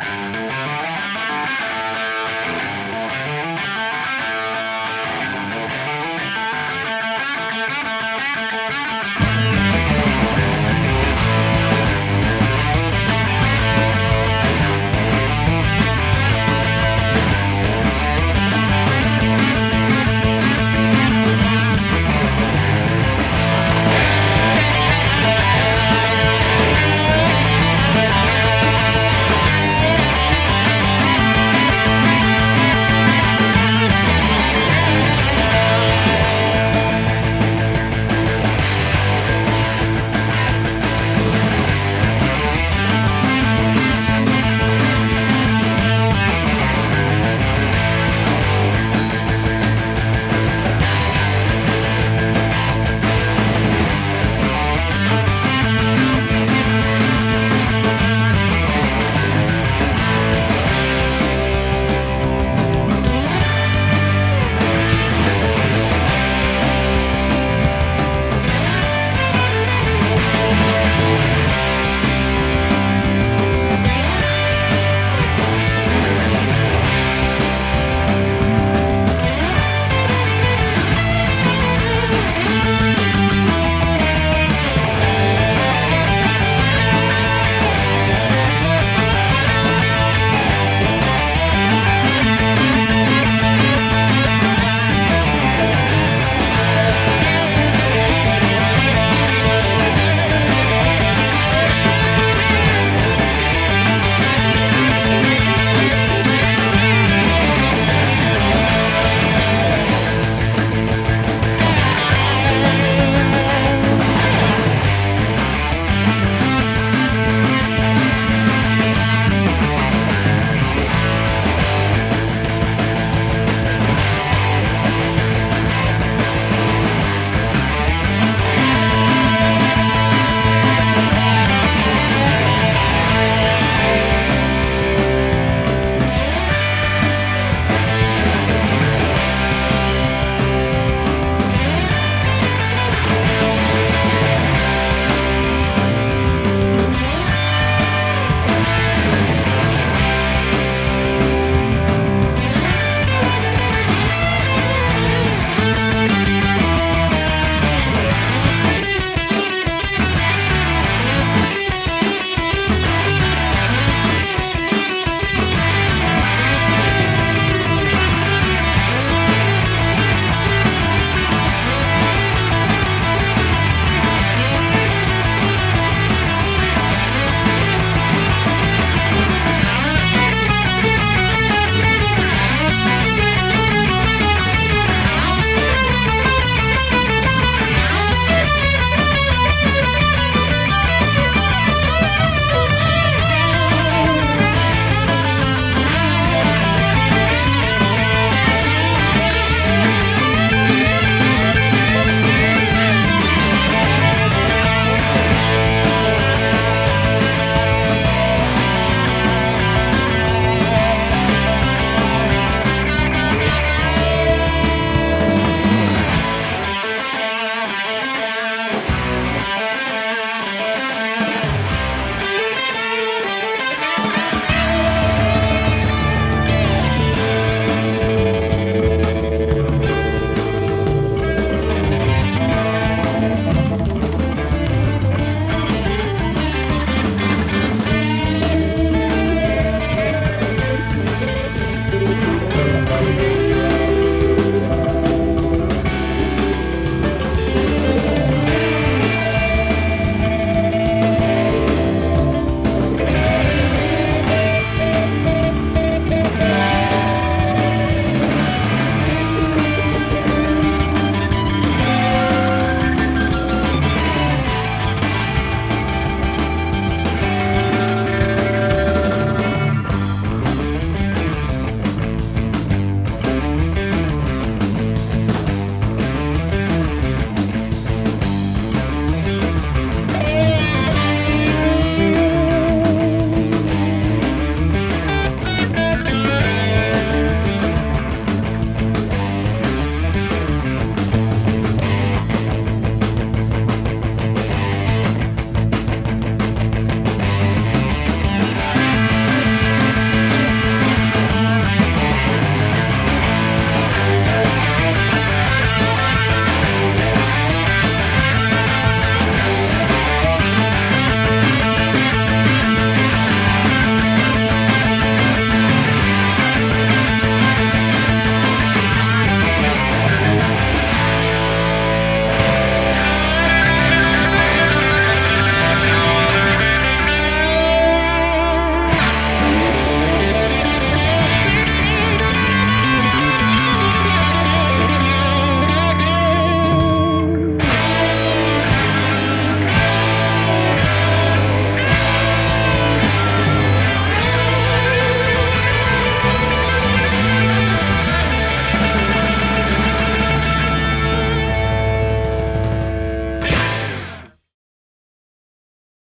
you